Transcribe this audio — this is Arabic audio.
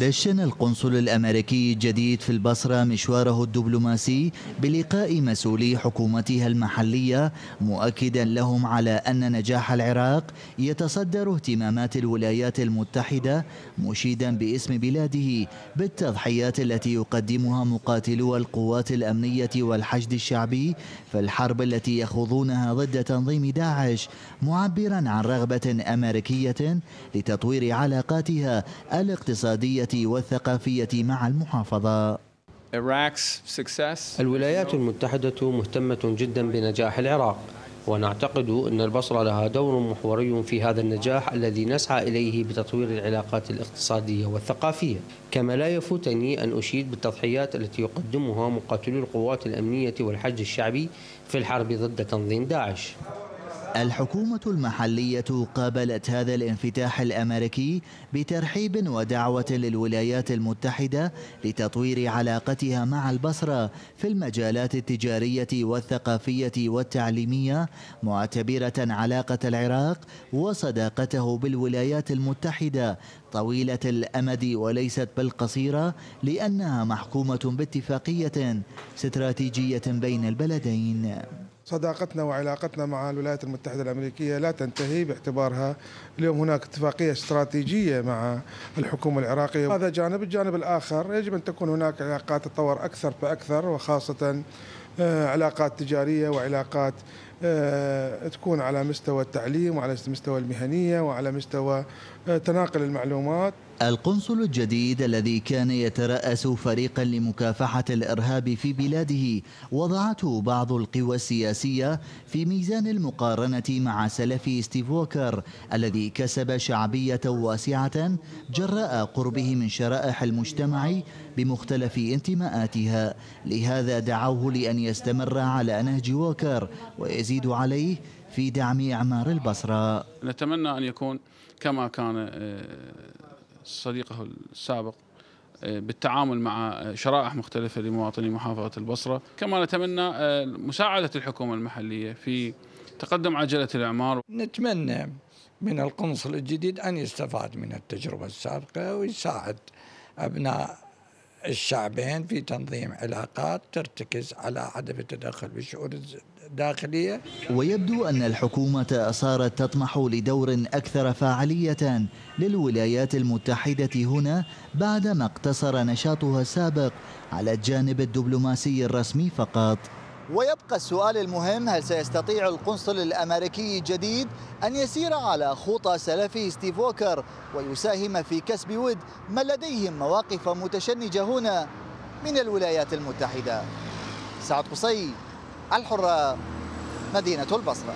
دشن القنصل الأمريكي الجديد في البصرة مشواره الدبلوماسي بلقاء مسؤولي حكومتها المحلية مؤكدا لهم على أن نجاح العراق يتصدر اهتمامات الولايات المتحدة مشيدا باسم بلاده بالتضحيات التي يقدمها مقاتلو القوات الأمنية والحشد الشعبي في الحرب التي يخوضونها ضد تنظيم داعش معبرا عن رغبة أمريكية لتطوير علاقاتها الاقتصادية والثقافية مع المحافظة. الولايات المتحدة مهتمة جدا بنجاح العراق ونعتقد أن البصرة لها دور محوري في هذا النجاح الذي نسعى إليه بتطوير العلاقات الاقتصادية والثقافية. كما لا يفوتني أن أشيد بالتضحيات التي يقدمها مقاتلو القوات الأمنية والحج الشعبي في الحرب ضد تنظيم داعش. الحكومة المحلية قابلت هذا الانفتاح الأمريكي بترحيب ودعوة للولايات المتحدة لتطوير علاقتها مع البصرة في المجالات التجارية والثقافية والتعليمية معتبرة علاقة العراق وصداقته بالولايات المتحدة طويلة الأمد وليست بالقصيرة لأنها محكومة باتفاقية استراتيجية بين البلدين. صداقتنا وعلاقتنا مع الولايات المتحدة الأمريكية لا تنتهي باعتبارها اليوم هناك اتفاقية استراتيجية مع الحكومة العراقية. هذا جانب الجانب الآخر يجب أن تكون هناك علاقات تطور أكثر فأكثر وخاصة آه، علاقات تجارية وعلاقات تكون على مستوى التعليم وعلى مستوى المهنية وعلى مستوى آه، تناقل المعلومات. القنصل الجديد الذي كان يترأس فريقا لمكافحة الإرهاب في بلاده وضعته بعض القوى السياسية في ميزان المقارنة مع سلفي ستيف ووكر الذي كسب شعبية واسعة جراء قربه من شرائح المجتمع بمختلف انتماءاتها. لهذا دعوه لأن يستمر على نهج ووكر ويزيد عليه في دعم أعمار البصرة. نتمنى أن يكون كما كان آه، صديقه السابق آه، بالتعامل مع شرائح مختلفة لمواطني محافظة البصرة. كما نتمنى آه، مساعدة الحكومة المحلية في تقدم عجلة الإعمار. نتمنى من القنصل الجديد أن يستفاد من التجربة السابقة ويساعد أبناء الشعبين في تنظيم علاقات ترتكز على عدم التدخل بالشؤون الداخلية. ويبدو أن الحكومة صارت تطمح لدور أكثر فاعلية للولايات المتحدة هنا بعدما اقتصر نشاطها السابق على الجانب الدبلوماسي الرسمي فقط. ويبقى السؤال المهم هل سيستطيع القنصل الأمريكي الجديد أن يسير على خطى سلفه ستيف ووكر ويساهم في كسب ود؟ من لديهم مواقف متشنجة هنا من الولايات المتحدة؟ سعد قصي الحرة مدينة البصرة.